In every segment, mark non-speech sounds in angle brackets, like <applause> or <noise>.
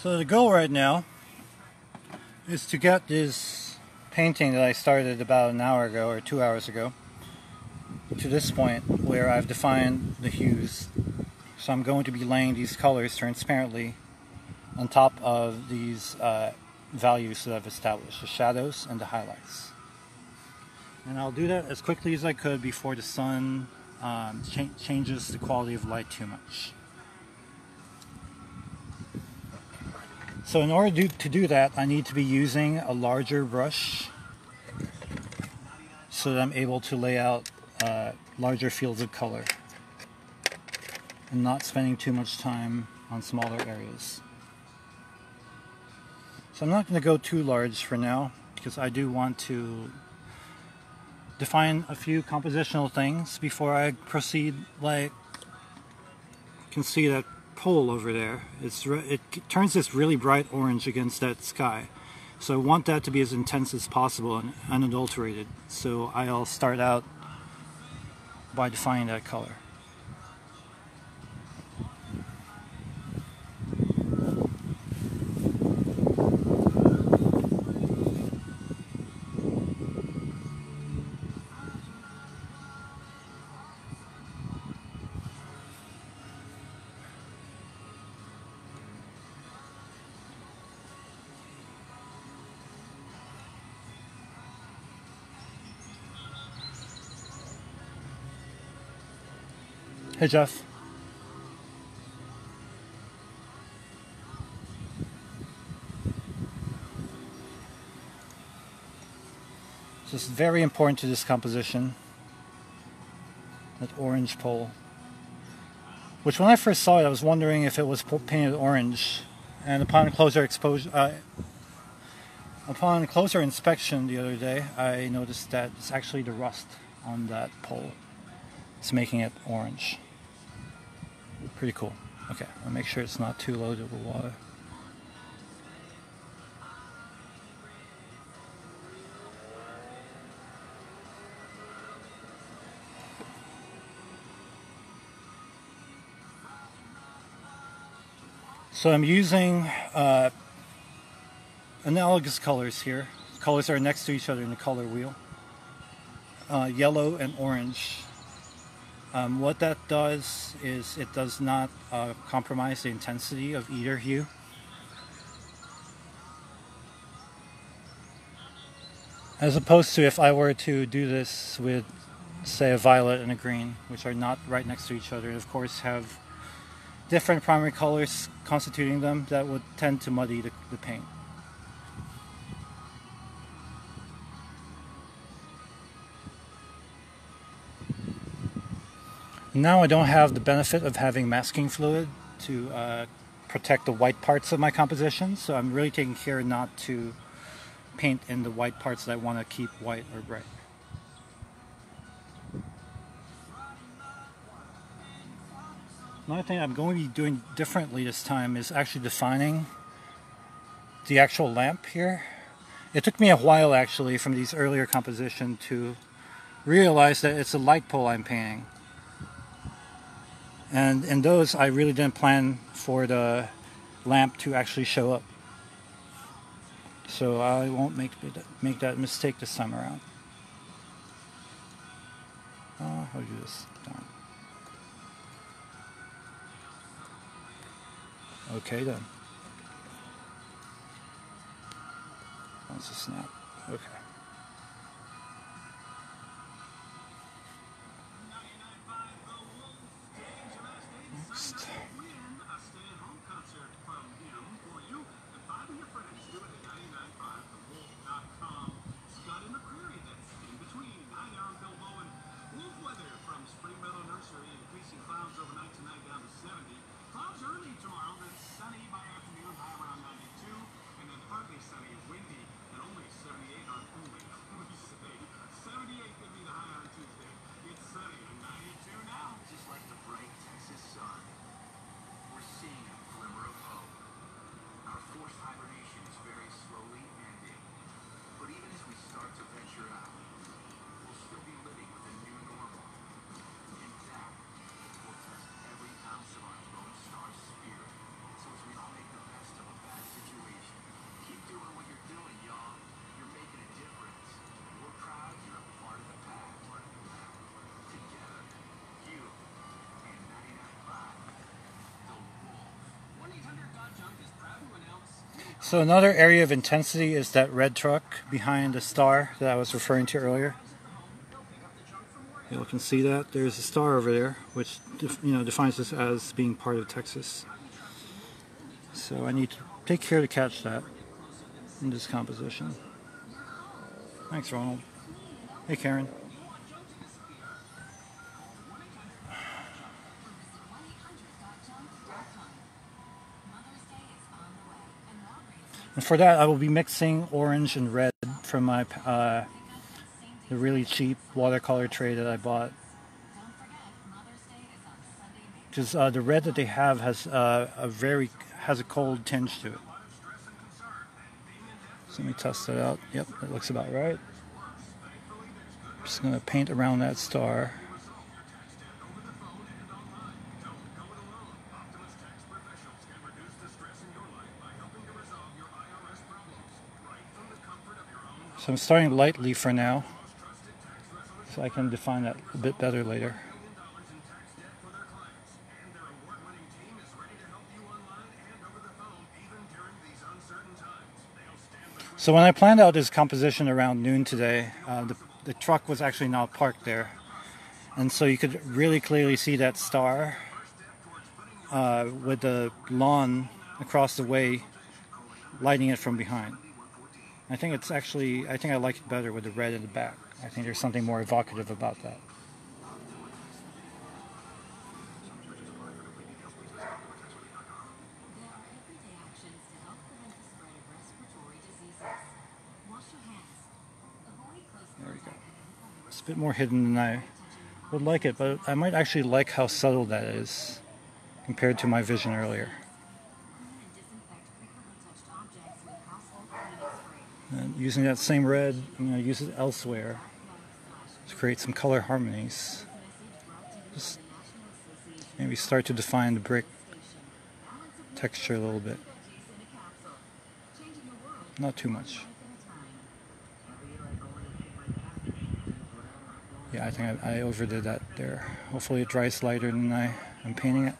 So the goal right now is to get this painting that I started about an hour ago or two hours ago to this point where I've defined the hues. So I'm going to be laying these colors transparently on top of these uh, values that I've established, the shadows and the highlights. And I'll do that as quickly as I could before the sun um, cha changes the quality of light too much. So in order to, do that, I need to be using a larger brush so that I'm able to lay out uh, larger fields of color and not spending too much time on smaller areas. So I'm not going to go too large for now because I do want to define a few compositional things before I proceed like you can see that pole over there. It's it turns this really bright orange against that sky. So I want that to be as intense as possible and unadulterated. So I'll start out by defining that color. Hey, Jeff. So it's very important to this composition, that orange pole. Which when I first saw it, I was wondering if it was painted orange. And upon closer exposure, uh, upon closer inspection the other day, I noticed that it's actually the rust on that pole. It's making it orange. Pretty cool. Okay, I'll make sure it's not too loaded with water. So I'm using uh, analogous colors here. Colors are next to each other in the color wheel. Uh, yellow and orange um, what that does is it does not uh, compromise the intensity of either hue. As opposed to if I were to do this with, say, a violet and a green, which are not right next to each other, and of course have different primary colors constituting them, that would tend to muddy the, the paint. Now I don't have the benefit of having masking fluid to uh, protect the white parts of my composition, so I'm really taking care not to paint in the white parts that I want to keep white or bright. Another thing I'm going to be doing differently this time is actually defining the actual lamp here. It took me a while actually from these earlier compositions to realize that it's a light pole I'm painting. And in those, I really didn't plan for the lamp to actually show up. So I won't make, make that mistake this time around. Uh, how do do this? Okay then. That's a snap. Okay. So another area of intensity is that red truck behind the star that I was referring to earlier. You can see that there's a star over there, which you know defines this as being part of Texas. So I need to take care to catch that in this composition. Thanks, Ronald. Hey, Karen. And for that, I will be mixing orange and red from my uh, the really cheap watercolor tray that I bought. Because uh, the red that they have has uh, a very has a cold tinge to it. So let me test that out. Yep, that looks about right. I'm Just gonna paint around that star. So I'm starting lightly for now, so I can define that a bit better later. So when I planned out this composition around noon today, uh, the, the truck was actually not parked there. And so you could really clearly see that star uh, with the lawn across the way lighting it from behind. I think it's actually, I think I like it better with the red in the back. I think there's something more evocative about that. There we go. It's a bit more hidden than I would like it, but I might actually like how subtle that is compared to my vision earlier. Using that same red, I'm going to use it elsewhere to create some color harmonies. Just maybe start to define the brick texture a little bit. Not too much. Yeah, I think I, I overdid that there. Hopefully it dries lighter than I am painting it.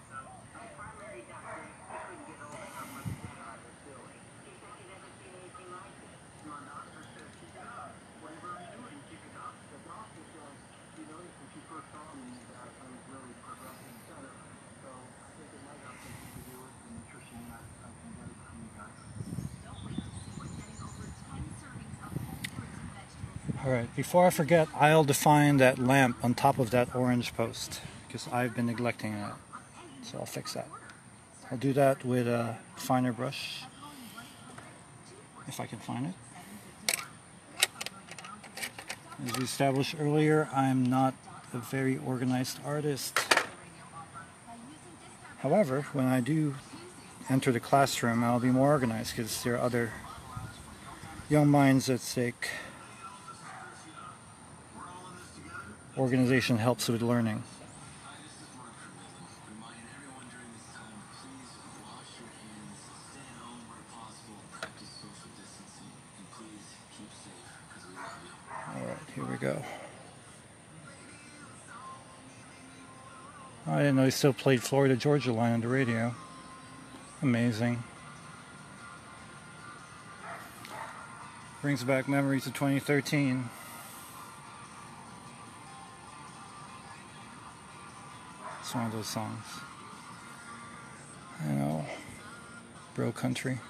Alright, before I forget, I'll define that lamp on top of that orange post because I've been neglecting that. So I'll fix that. I'll do that with a finer brush if I can find it. As we established earlier, I'm not a very organized artist. However, when I do enter the classroom, I'll be more organized because there are other young minds at stake. Organization helps with learning. Alright, here we go. I didn't know he still played Florida Georgia Line on the radio. Amazing. Brings back memories of 2013. It's one of those songs. I know. Bro country.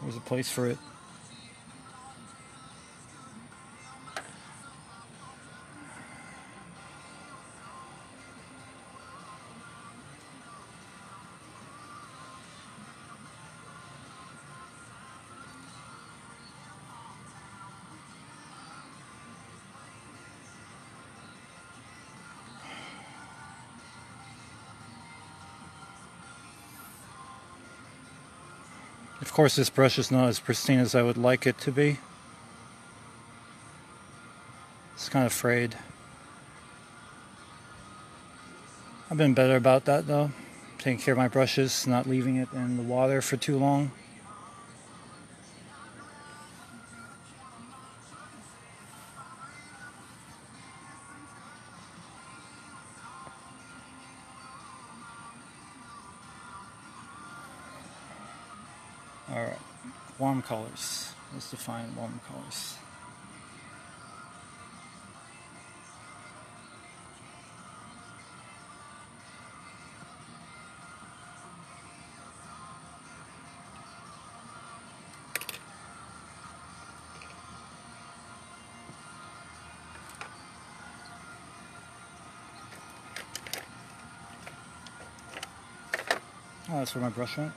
There's a place for it. Course this brush is not as pristine as I would like it to be. It's kind of frayed. I've been better about that though. Taking care of my brushes, not leaving it in the water for too long. Colors. Let's define warm colors. Oh, that's where my brush went.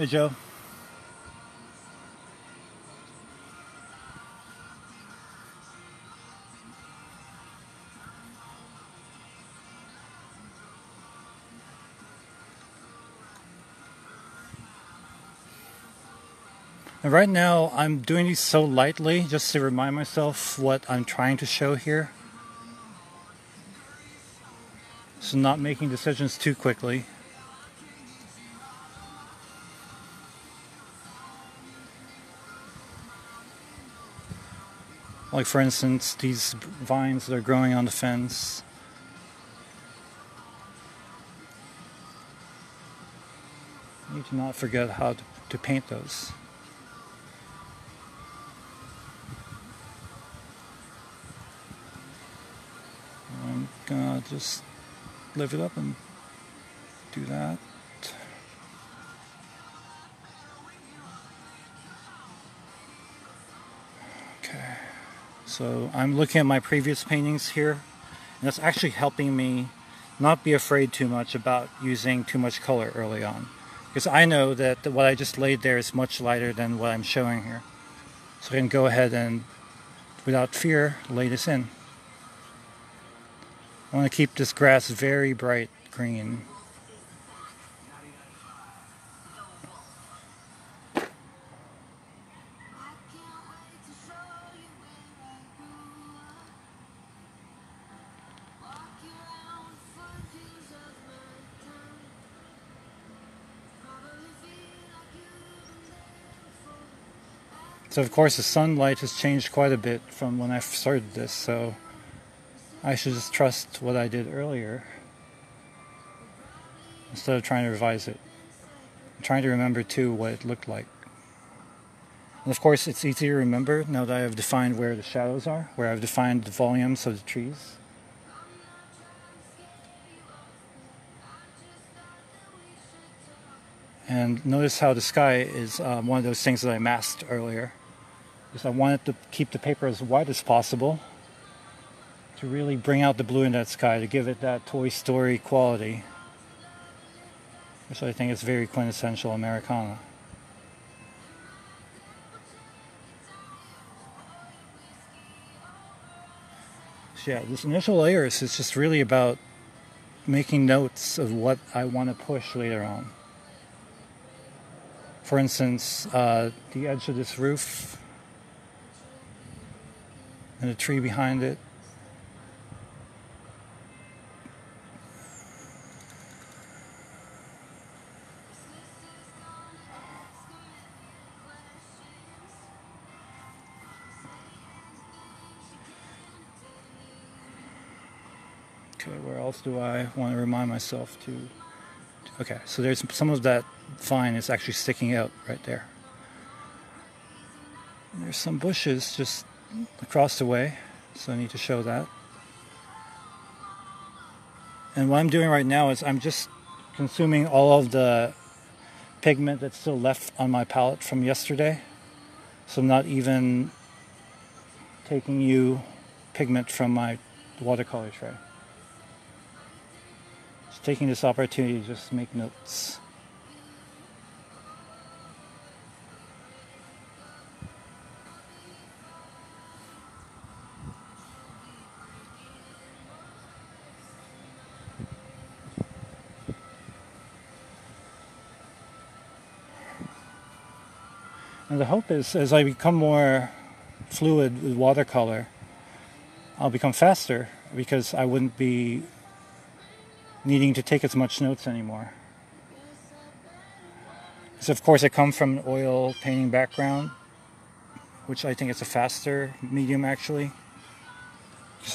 Hey, Joe. And right now, I'm doing these so lightly just to remind myself what I'm trying to show here. So not making decisions too quickly. Like for instance, these vines that are growing on the fence. I need to not forget how to, to paint those. I'm gonna just lift it up and do that. So I'm looking at my previous paintings here, and that's actually helping me not be afraid too much about using too much color early on. Because I know that what I just laid there is much lighter than what I'm showing here. So I can go ahead and, without fear, lay this in. I want to keep this grass very bright green. Of course the sunlight has changed quite a bit from when I started this, so I should just trust what I did earlier instead of trying to revise it. I'm trying to remember too what it looked like. And of course it's easy to remember now that I have defined where the shadows are, where I've defined the volumes of the trees. And notice how the sky is um, one of those things that I masked earlier. Because I wanted to keep the paper as white as possible to really bring out the blue in that sky, to give it that Toy Story quality. So I think it's very quintessential Americana. So yeah, this initial layers is just really about making notes of what I want to push later on. For instance, uh, the edge of this roof and a tree behind it. Okay, where else do I want to remind myself to? Okay, so there's some of that vine is actually sticking out right there. And there's some bushes just across the way, so I need to show that. And what I'm doing right now is I'm just consuming all of the pigment that's still left on my palette from yesterday. So I'm not even taking you pigment from my watercolor tray. Just taking this opportunity to just make notes. Hope is as I become more fluid with watercolor, I'll become faster because I wouldn't be needing to take as much notes anymore. So of course I come from an oil painting background, which I think is a faster medium actually.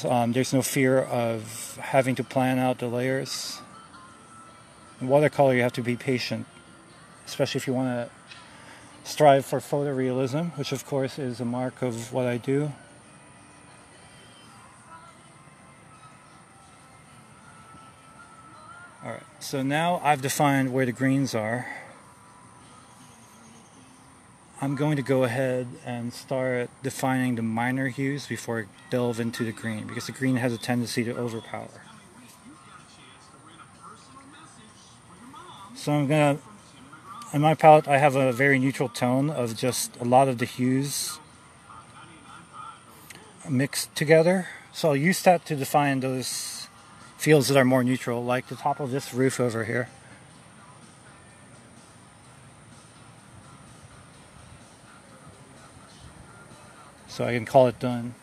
Um, there's no fear of having to plan out the layers. In watercolor you have to be patient especially if you want to strive for photorealism, which of course is a mark of what I do. Alright, so now I've defined where the greens are. I'm going to go ahead and start defining the minor hues before I delve into the green because the green has a tendency to overpower. So I'm gonna, in my palette I have a very neutral tone of just a lot of the hues mixed together. So I'll use that to define those fields that are more neutral, like the top of this roof over here. So I can call it done.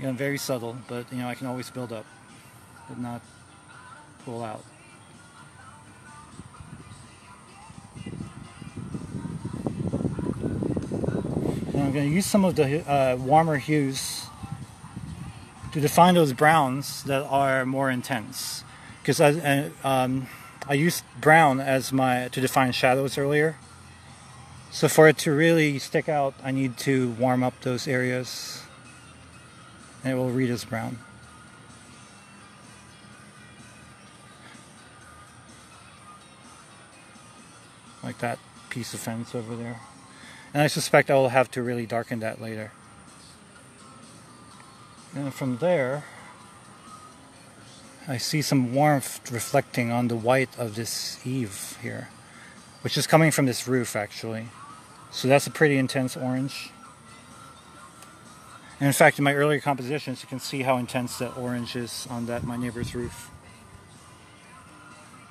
Again, very subtle, but you know I can always build up, but not pull out. And I'm going to use some of the uh, warmer hues to define those browns that are more intense. Because I, um, I used brown as my to define shadows earlier. So for it to really stick out, I need to warm up those areas. And it will read as brown. Like that piece of fence over there. And I suspect I will have to really darken that later. And from there, I see some warmth reflecting on the white of this eave here, which is coming from this roof actually. So that's a pretty intense orange. And in fact, in my earlier compositions, you can see how intense that orange is on that my neighbor's roof.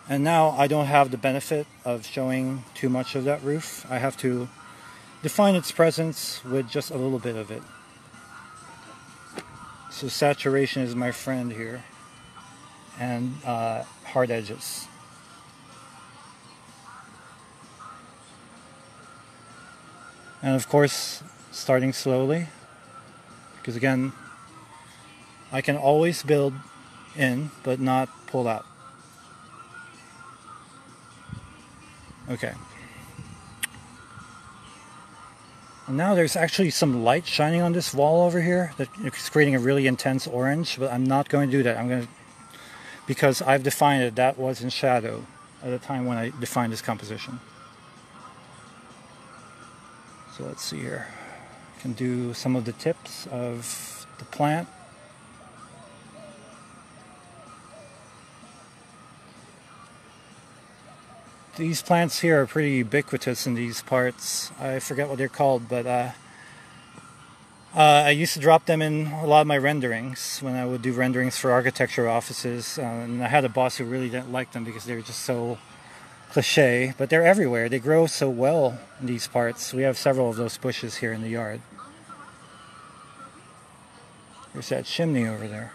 And now I don't have the benefit of showing too much of that roof. I have to define its presence with just a little bit of it. So saturation is my friend here. And uh, hard edges. And of course, starting slowly. Because again, I can always build in, but not pull out. Okay. now there's actually some light shining on this wall over here that's creating a really intense orange, but I'm not going to do that. I'm going to, because I've defined it, that was in shadow at the time when I defined this composition. So let's see here. Can do some of the tips of the plant. these plants here are pretty ubiquitous in these parts. I forget what they're called, but uh, uh, I used to drop them in a lot of my renderings when I would do renderings for architecture offices. Uh, and I had a boss who really didn't like them because they were just so cliche, but they're everywhere. They grow so well in these parts. We have several of those bushes here in the yard. There's that chimney over there.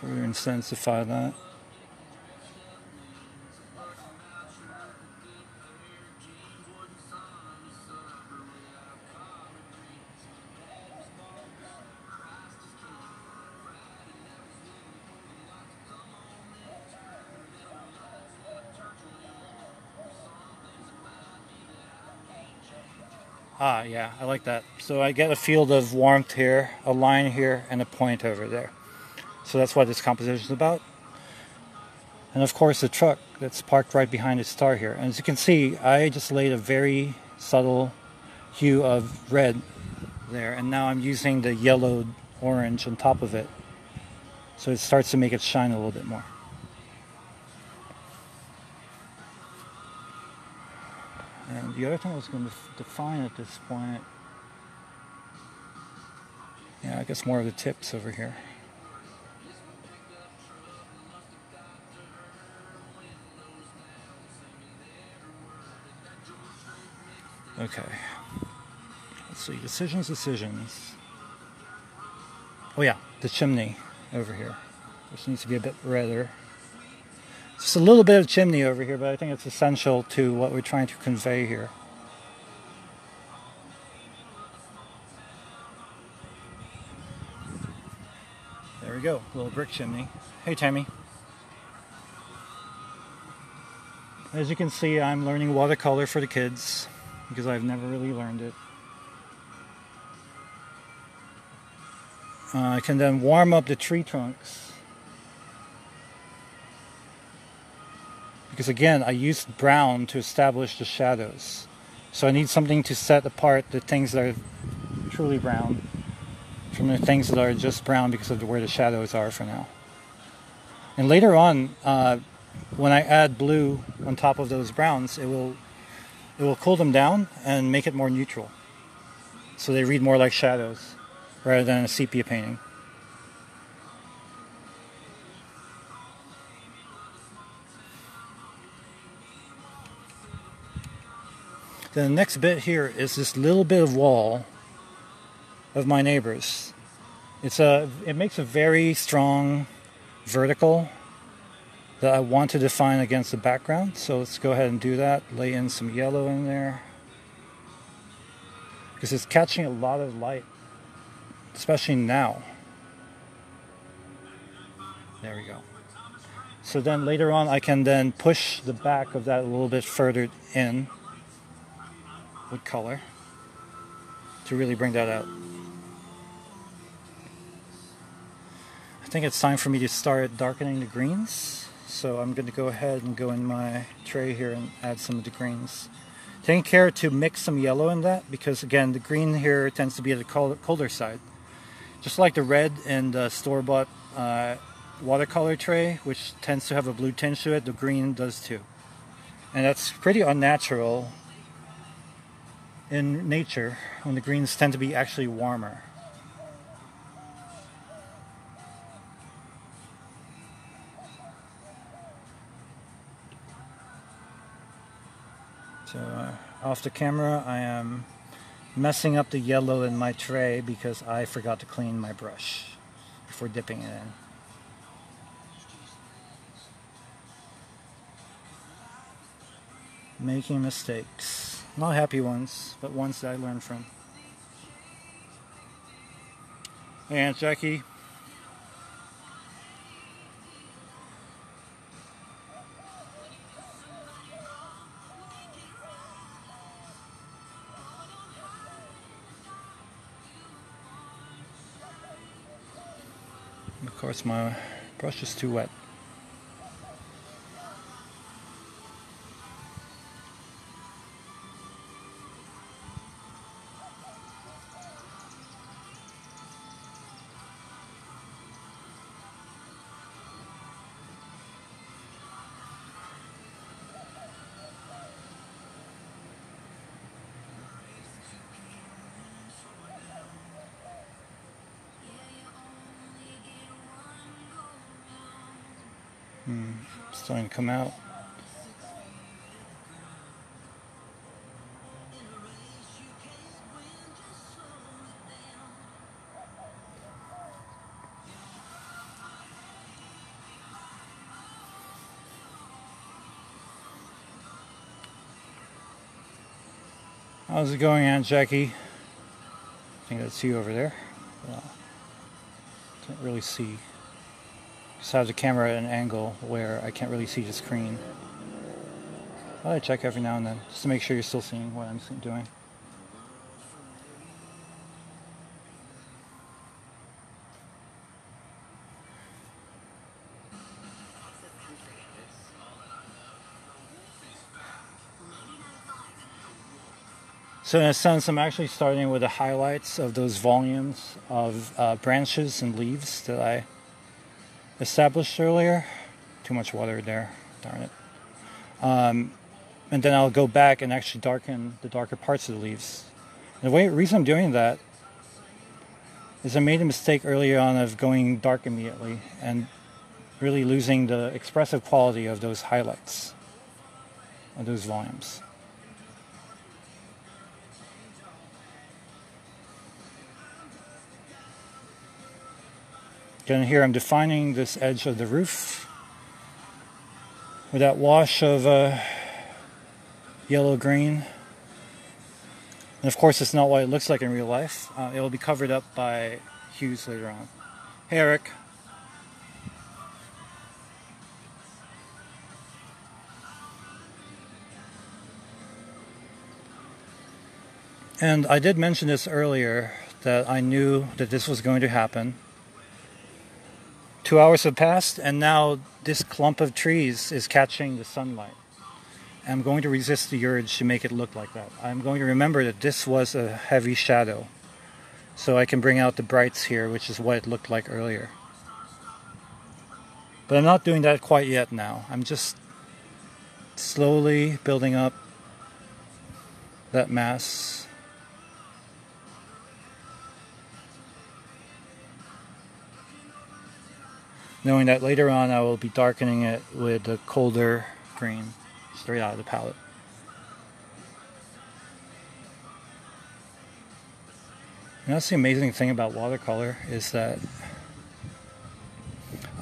further intensify that. Yeah, I like that. So I get a field of warmth here, a line here, and a point over there. So that's what this composition is about. And of course the truck that's parked right behind the star here. And as you can see, I just laid a very subtle hue of red there. And now I'm using the yellowed orange on top of it. So it starts to make it shine a little bit more. The other thing I was going to define at this point, yeah, I guess more of the tips over here. Okay. Let's see, decisions, decisions. Oh yeah, the chimney over here. This needs to be a bit redder. Just a little bit of chimney over here, but I think it's essential to what we're trying to convey here. There we go, little brick chimney. Hey Tammy. As you can see, I'm learning watercolor for the kids because I've never really learned it. Uh, I can then warm up the tree trunks. Because again, I used brown to establish the shadows. So I need something to set apart the things that are truly brown from the things that are just brown because of where the shadows are for now. And later on, uh, when I add blue on top of those browns, it will it will cool them down and make it more neutral. So they read more like shadows rather than a sepia painting. Then the next bit here is this little bit of wall of my neighbors. It's a it makes a very strong vertical that I want to define against the background. So let's go ahead and do that. Lay in some yellow in there. Because it's catching a lot of light, especially now. There we go. So then later on I can then push the back of that a little bit further in with color to really bring that out. I think it's time for me to start darkening the greens. So I'm going to go ahead and go in my tray here and add some of the greens. Taking care to mix some yellow in that because again the green here tends to be at the colder side. Just like the red in the store-bought uh, watercolor tray which tends to have a blue tinge to it, the green does too. And that's pretty unnatural in nature when the greens tend to be actually warmer. So uh, off the camera I am messing up the yellow in my tray because I forgot to clean my brush before dipping it in. Making mistakes. Not happy ones, but ones that I learned from. Hey Jackie. Of course my brush is too wet. Starting to come out. How's it going, Aunt Jackie? I think that's you over there. Uh, can't really see. Just have the camera at an angle where I can't really see the screen. I check every now and then just to make sure you're still seeing what I'm doing. So in a sense, I'm actually starting with the highlights of those volumes of uh, branches and leaves that I established earlier. Too much water there, darn it. Um, and then I'll go back and actually darken the darker parts of the leaves. And the way, reason I'm doing that is I made a mistake earlier on of going dark immediately and really losing the expressive quality of those highlights, of those volumes. Down here I'm defining this edge of the roof with that wash of uh, yellow green. And of course it's not what it looks like in real life. Uh, it will be covered up by hues later on. Hey Eric. And I did mention this earlier that I knew that this was going to happen. Two hours have passed, and now this clump of trees is catching the sunlight. I'm going to resist the urge to make it look like that. I'm going to remember that this was a heavy shadow. So I can bring out the brights here, which is what it looked like earlier. But I'm not doing that quite yet now. I'm just slowly building up that mass knowing that later on I will be darkening it with a colder green straight out of the palette. And that's the amazing thing about watercolor is that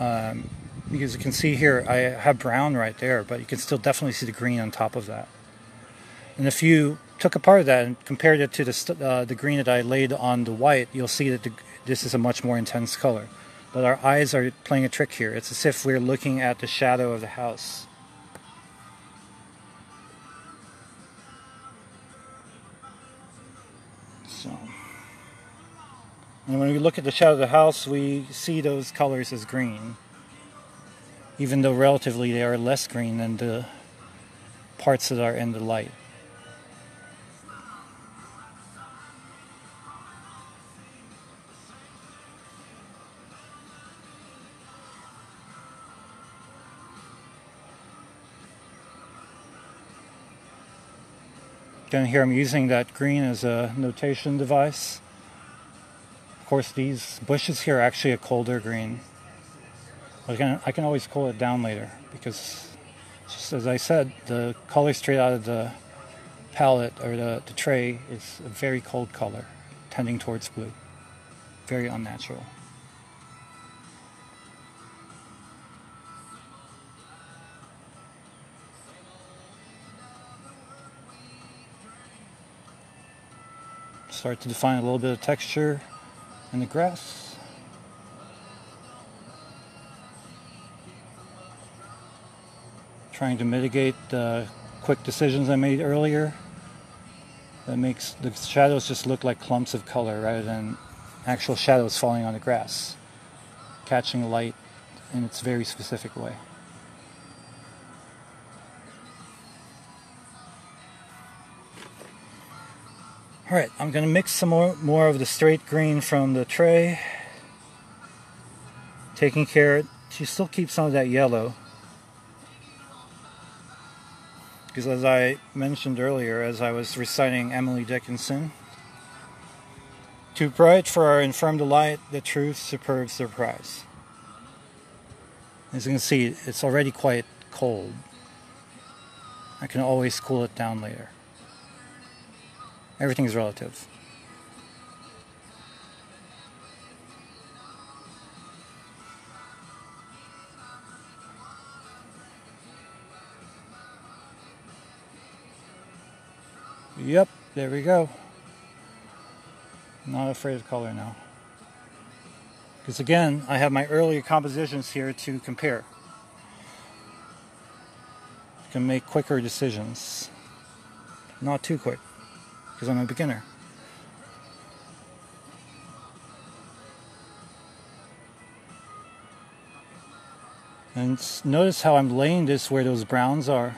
um, because you can see here I have brown right there but you can still definitely see the green on top of that. And if you took a part of that and compared it to the, uh, the green that I laid on the white, you'll see that the, this is a much more intense color. But our eyes are playing a trick here. It's as if we're looking at the shadow of the house. So, and when we look at the shadow of the house, we see those colors as green. Even though relatively they are less green than the parts that are in the light. Again, here I'm using that green as a notation device. Of course, these bushes here are actually a colder green. Can, I can always cool it down later because, just as I said, the color straight out of the palette or the, the tray is a very cold color, tending towards blue. Very unnatural. Start to define a little bit of texture in the grass. Trying to mitigate the quick decisions I made earlier. That makes the shadows just look like clumps of color rather than actual shadows falling on the grass. Catching light in its very specific way. All right, I'm gonna mix some more, more of the straight green from the tray. Taking care to still keep some of that yellow. Because as I mentioned earlier, as I was reciting Emily Dickinson, too bright for our infirm delight, the truth superb surprise. As you can see, it's already quite cold. I can always cool it down later. Everything is relative. Yep, there we go. Not afraid of color now. Because again, I have my earlier compositions here to compare. I can make quicker decisions. Not too quick because I'm a beginner. And notice how I'm laying this where those browns are.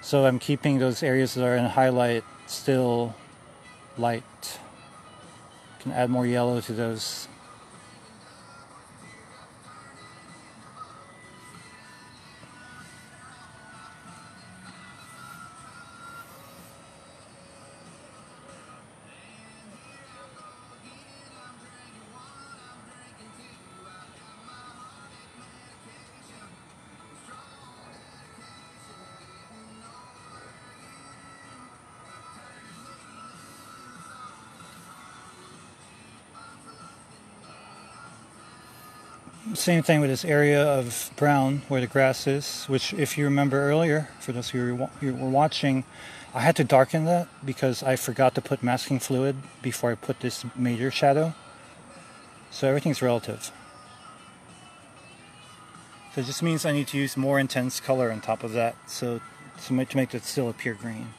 So I'm keeping those areas that are in highlight still light. Can add more yellow to those same thing with this area of brown where the grass is, which if you remember earlier, for those who were watching, I had to darken that because I forgot to put masking fluid before I put this major shadow. So everything's relative. So it just means I need to use more intense color on top of that so to make, to make it still appear green.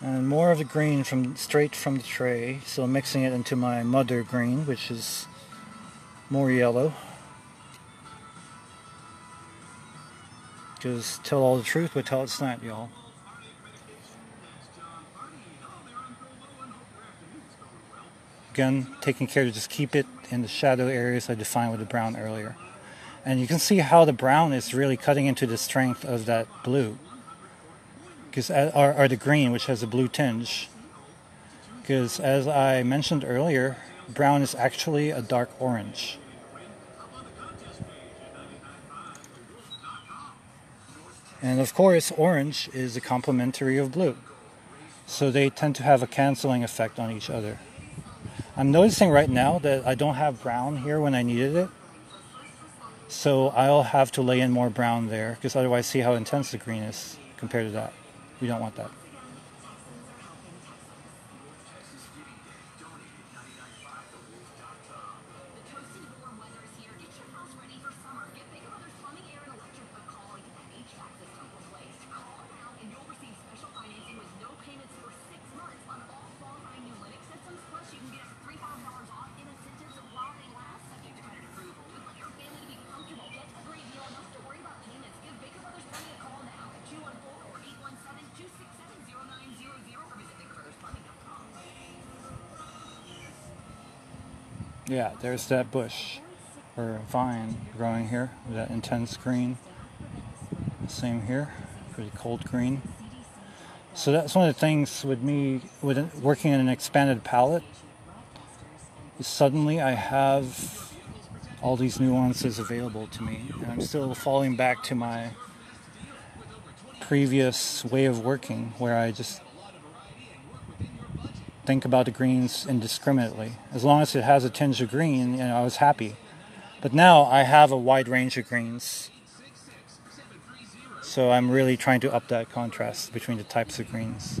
And more of the green from straight from the tray, so mixing it into my mother green, which is more yellow. just tell all the truth, but tell it's not, y'all. Again, taking care to just keep it in the shadow areas I defined with the brown earlier. And you can see how the brown is really cutting into the strength of that blue because or, or the green, which has a blue tinge. Because as I mentioned earlier, brown is actually a dark orange. And of course, orange is a complementary of blue. So they tend to have a canceling effect on each other. I'm noticing right now that I don't have brown here when I needed it. So I'll have to lay in more brown there because otherwise see how intense the green is compared to that. We don't want that. Yeah, there's that bush or vine growing here with that intense green. Same here, pretty cold green. So that's one of the things with me with working in an expanded palette. Suddenly I have all these nuances available to me, and I'm still falling back to my previous way of working where I just think about the greens indiscriminately. As long as it has a tinge of green, you know, I was happy. But now I have a wide range of greens. So I'm really trying to up that contrast between the types of greens.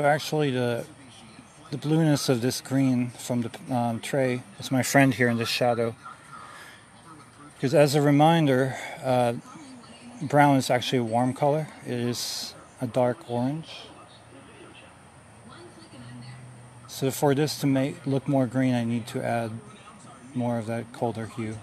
So actually the the blueness of this green from the um, tray is my friend here in this shadow. Because as a reminder, uh, brown is actually a warm color. It is a dark orange. So for this to make look more green, I need to add more of that colder hue.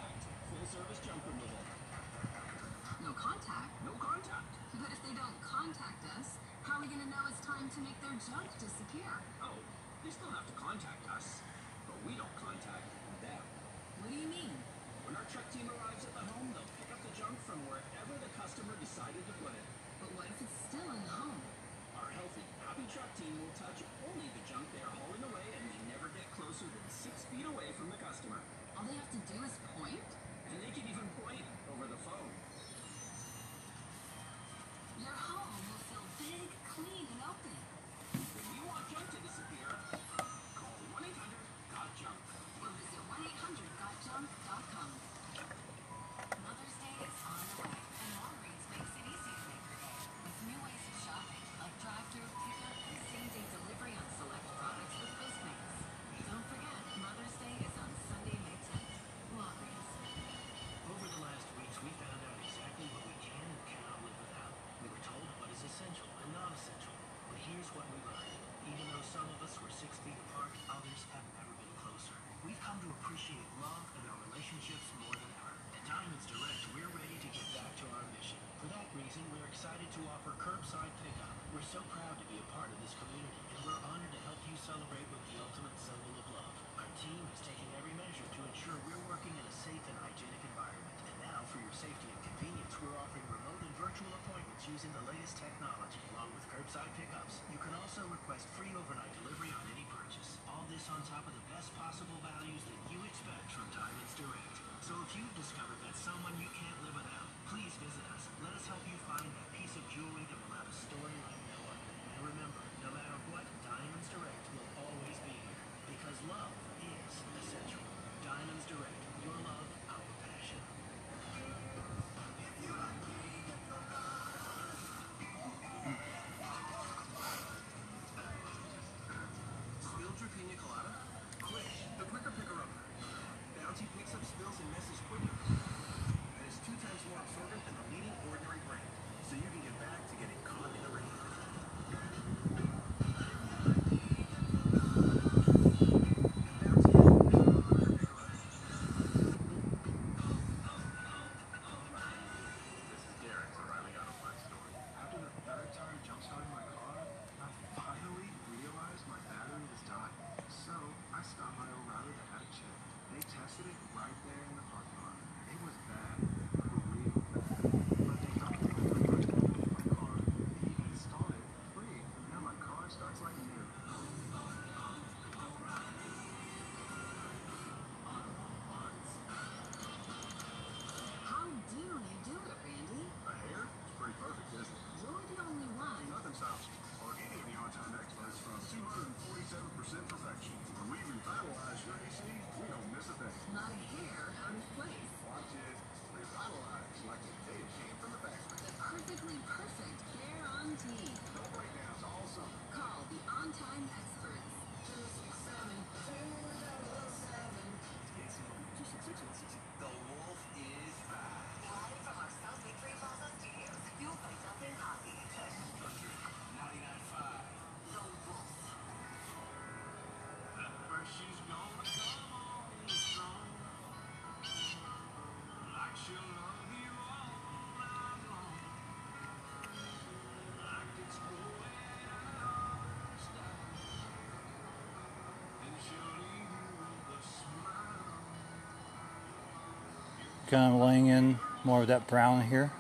Kind of laying in more of that brown here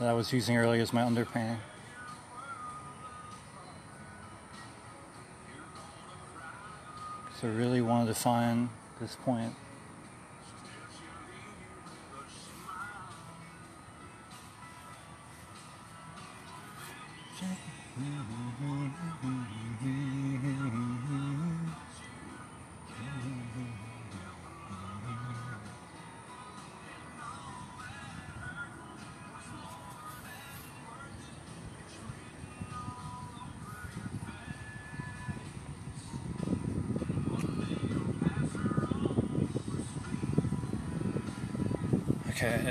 that I was using earlier as my underpainting. So I really wanted to find this point.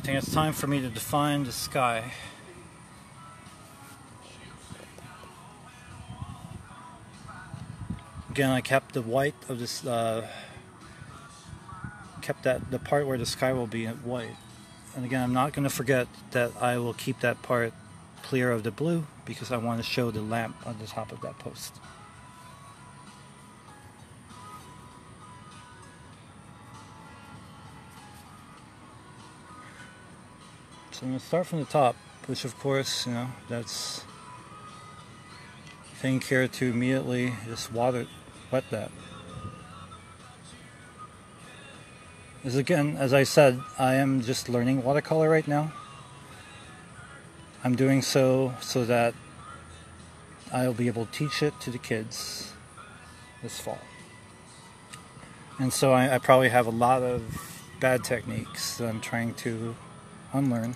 Think it's time for me to define the sky. Again, I kept the white of this, uh, kept that the part where the sky will be white. And again, I'm not going to forget that I will keep that part clear of the blue because I want to show the lamp on the top of that post. Start from the top, which of course, you know, that's taking care to immediately just water, wet that. As again, as I said, I am just learning watercolor right now. I'm doing so so that I'll be able to teach it to the kids this fall. And so I, I probably have a lot of bad techniques that I'm trying to unlearn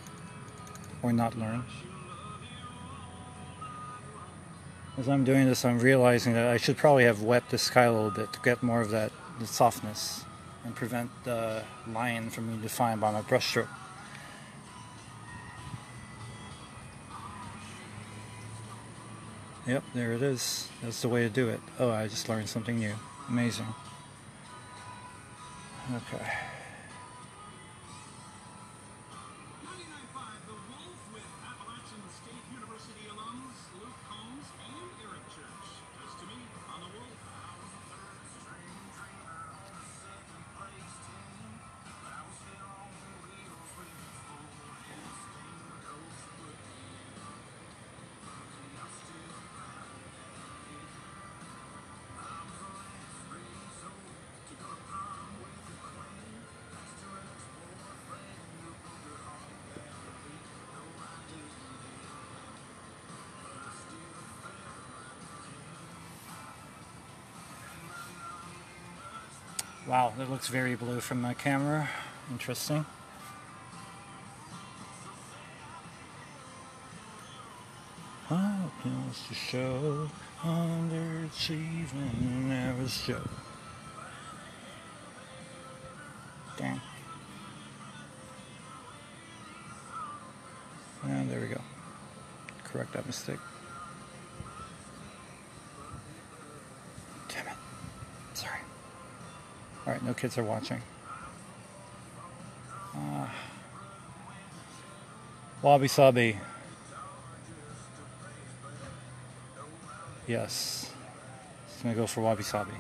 or not learn. As I'm doing this, I'm realizing that I should probably have wet the sky a little bit to get more of that softness and prevent the line from being defined by my brushstroke. Yep, there it is. That's the way to do it. Oh, I just learned something new. Amazing. Okay. Wow, that looks very blue from my camera. Interesting. Happiness to show, underachieving never show. Dang. And there we go. Correct that mistake. No kids are watching. Uh, Wabi Sabi. Yes. It's gonna go for Wabi Sabi.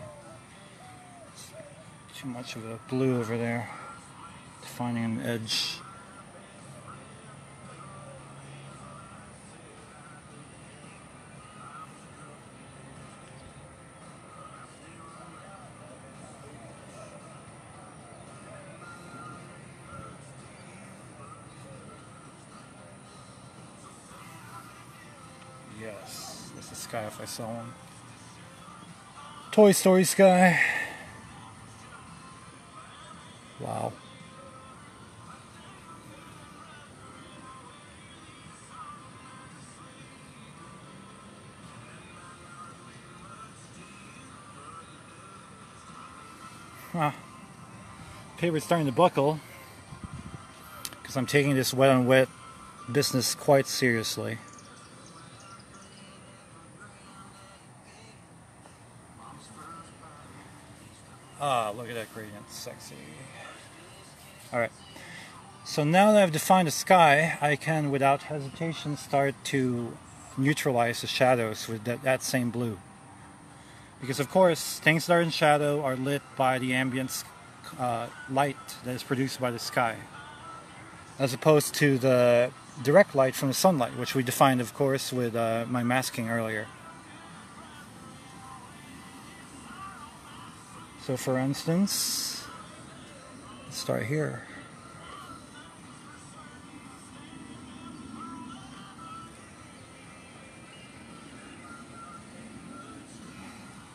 Too much of a blue over there. Defining an edge. I saw one. Toy Story sky. Wow. Huh. Paper's starting to buckle because I'm taking this wet on wet business quite seriously. Sexy. Alright, so now that I've defined the sky, I can without hesitation start to neutralize the shadows with that, that same blue. Because of course, things that are in shadow are lit by the ambient uh, light that is produced by the sky. As opposed to the direct light from the sunlight, which we defined of course with uh, my masking earlier. So for instance, start here.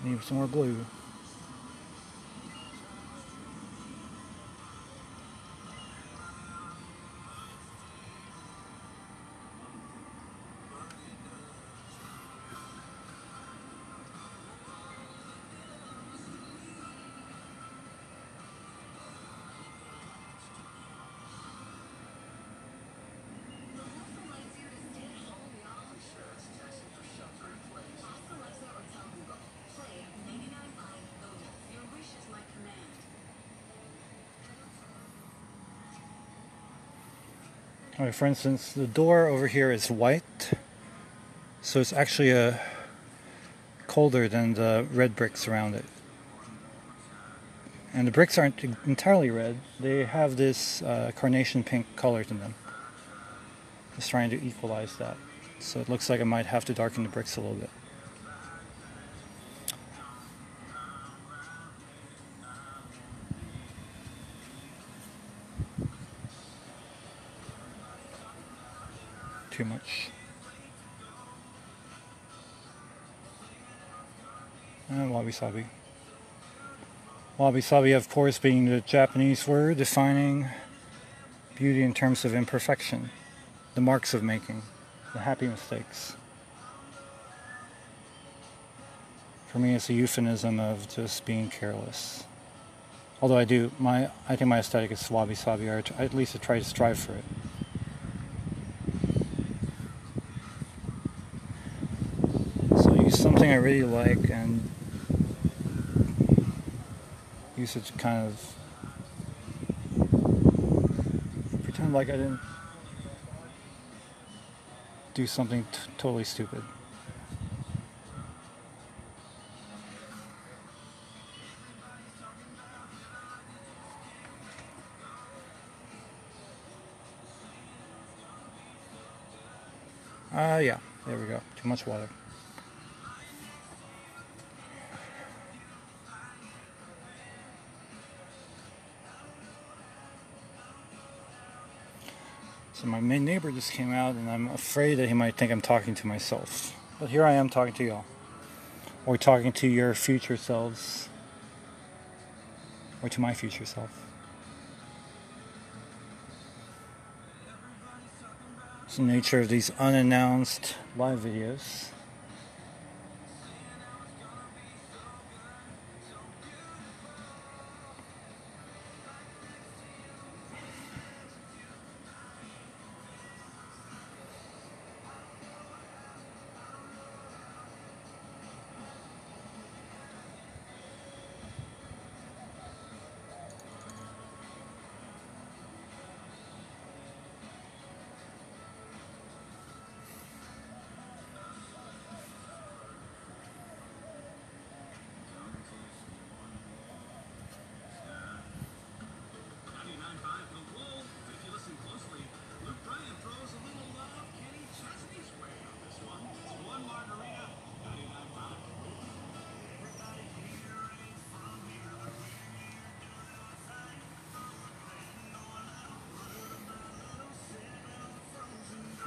Need some more blue. For instance, the door over here is white, so it's actually a colder than the red bricks around it. And the bricks aren't entirely red, they have this uh, carnation pink color to them. Just trying to equalize that. So it looks like I might have to darken the bricks a little bit. Too much. And wabi sabi. Wabi sabi, of course, being the Japanese word defining beauty in terms of imperfection, the marks of making, the happy mistakes. For me, it's a euphemism of just being careless. Although I do, my I think my aesthetic is wabi sabi, or at least I try to strive for it. So use something I really like and to kind of pretend like I didn't do something t- totally stupid. Ah, uh, yeah, there we go. Too much water. So my main neighbor just came out, and I'm afraid that he might think I'm talking to myself. But here I am talking to y'all, or talking to your future selves. or to my future self. It's the nature of these unannounced live videos.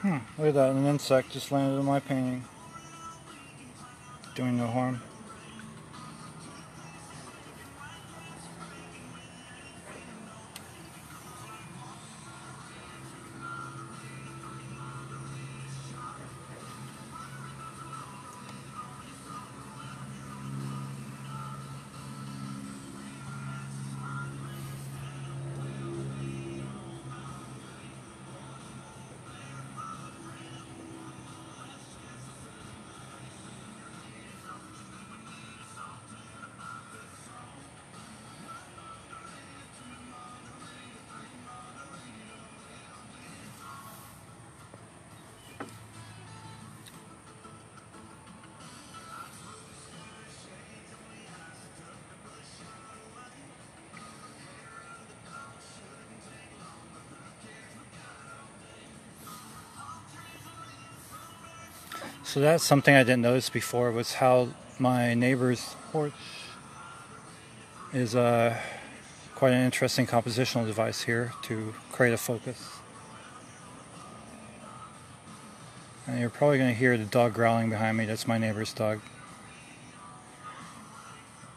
Hmm, look at that, an insect just landed on my painting. Doing no harm. So that's something I didn't notice before was how my neighbor's porch is uh, quite an interesting compositional device here to create a focus. And you're probably going to hear the dog growling behind me. That's my neighbor's dog.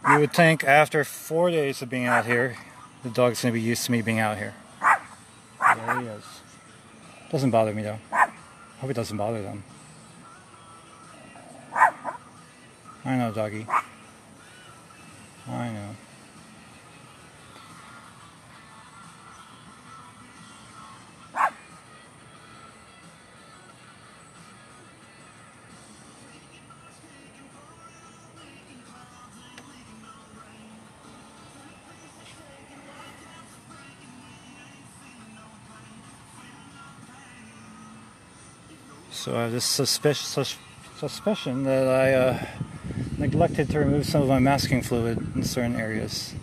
You would think after four days of being out here, the dog's going to be used to me being out here. There he is. Doesn't bother me though. Hope it doesn't bother them. I know, doggy. I know. So I have this suspicion, suspicion that I uh, neglected to remove some of my masking fluid in certain areas.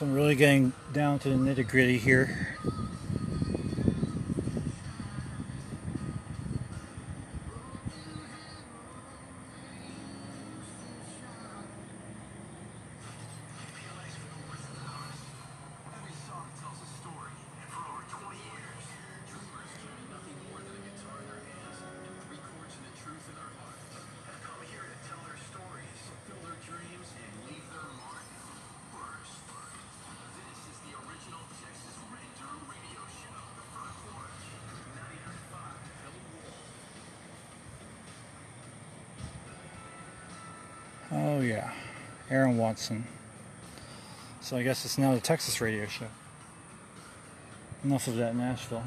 So I'm really getting down to the nitty gritty here. Watson. So I guess it's now the Texas radio show. Enough of that Nashville.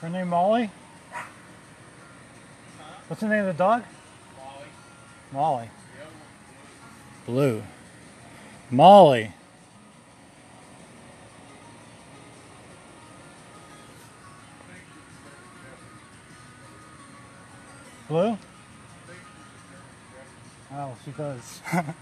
Her name Molly? What's the name of the dog? Molly. Molly. Blue. Molly. Blue? Oh, she does. <laughs>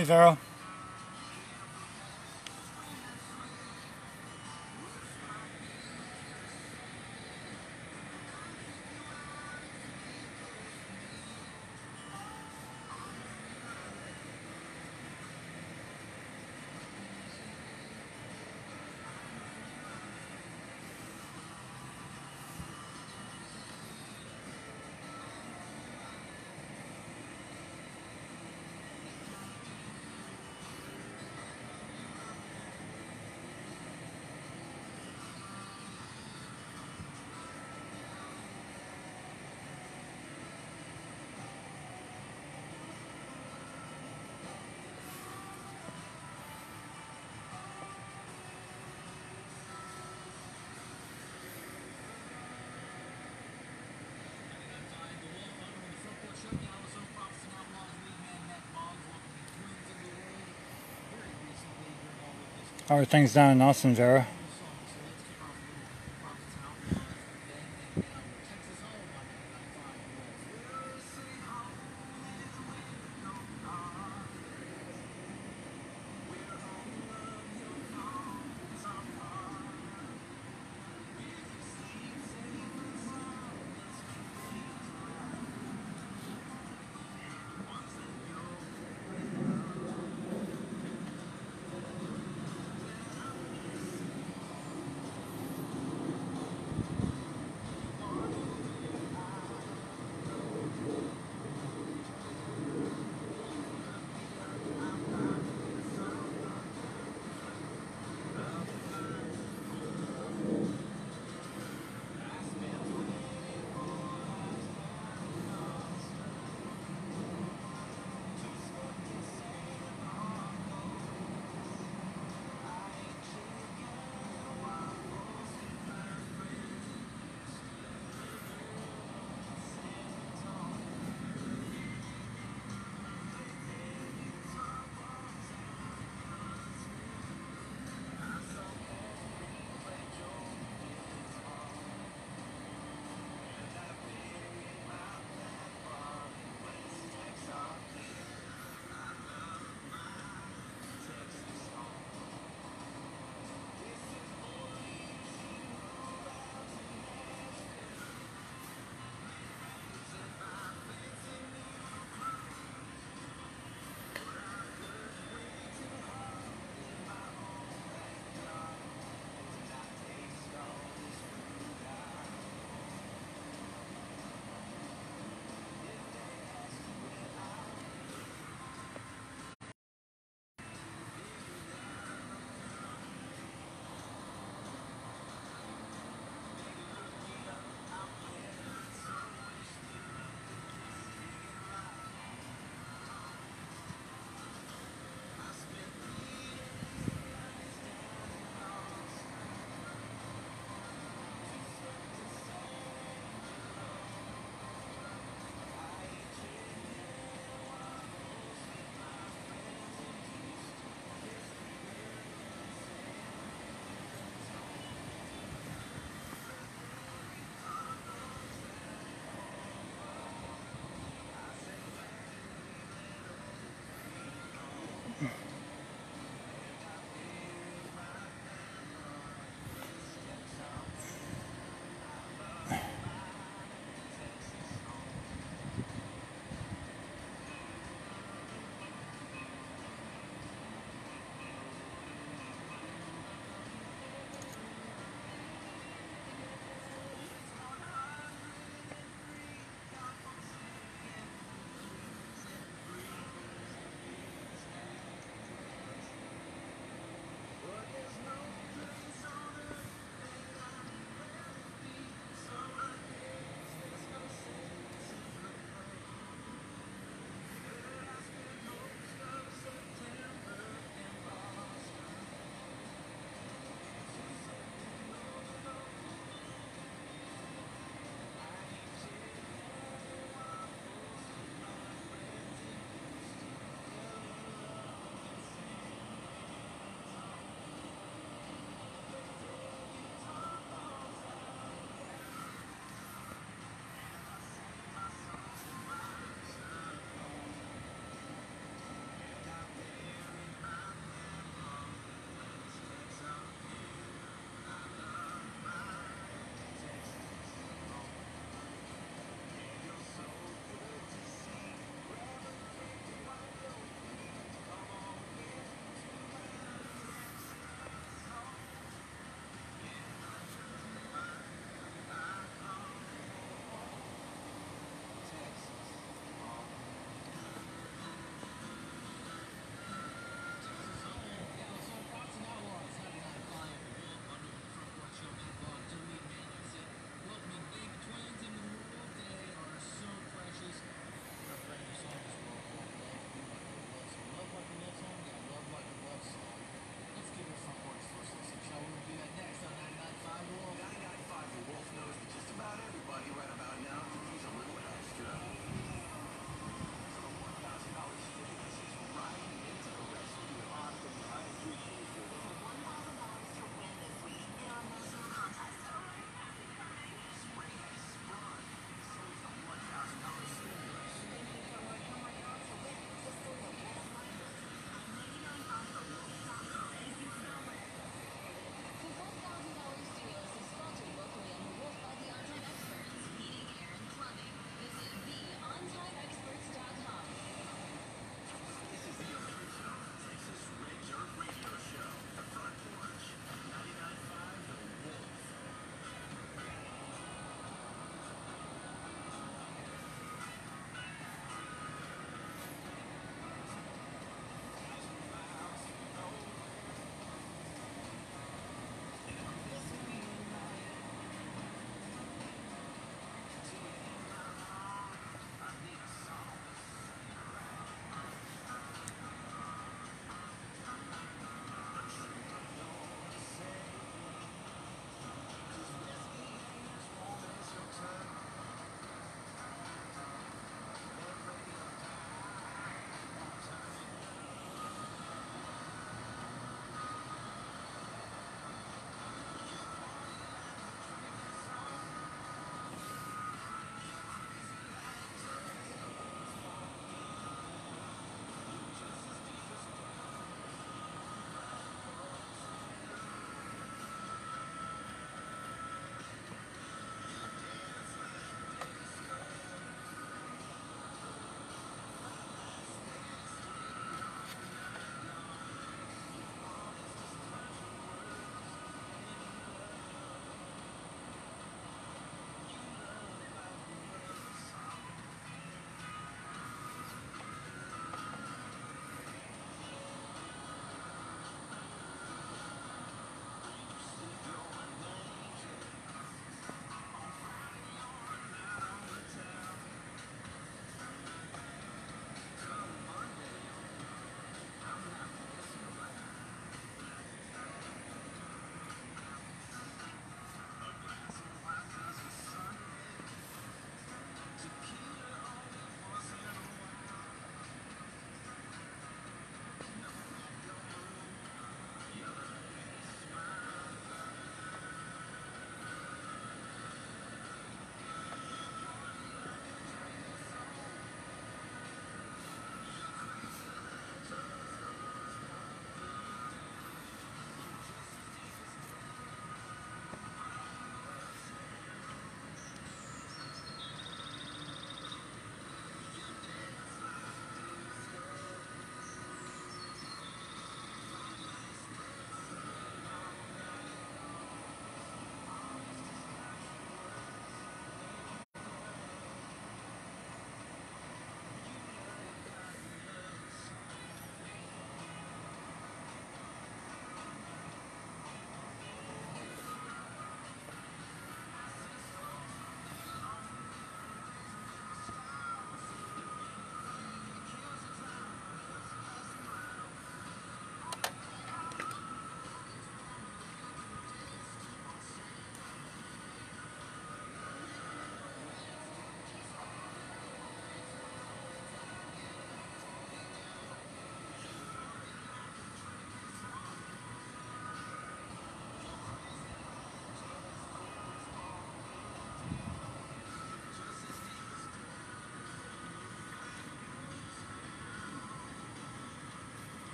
Hey, Vero. How are things down in Austin, Vera?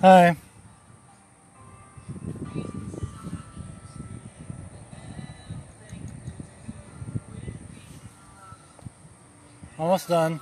Hi. Almost done.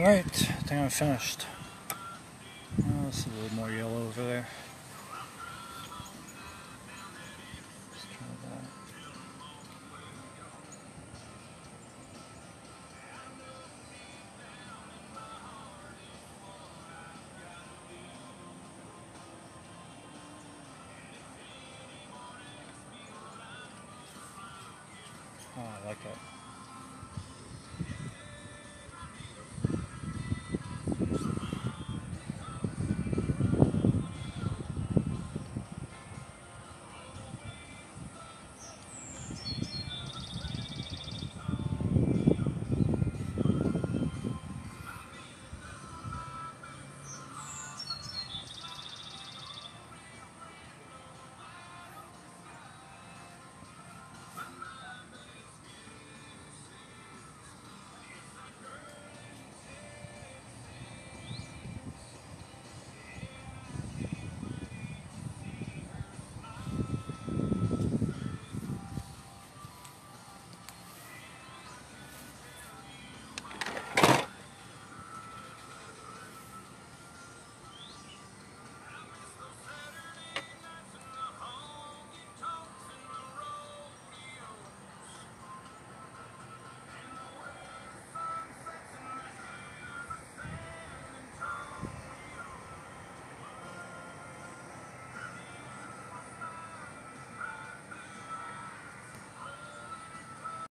Alright, I think I'm finished. Oh, it's a little more yellow over there.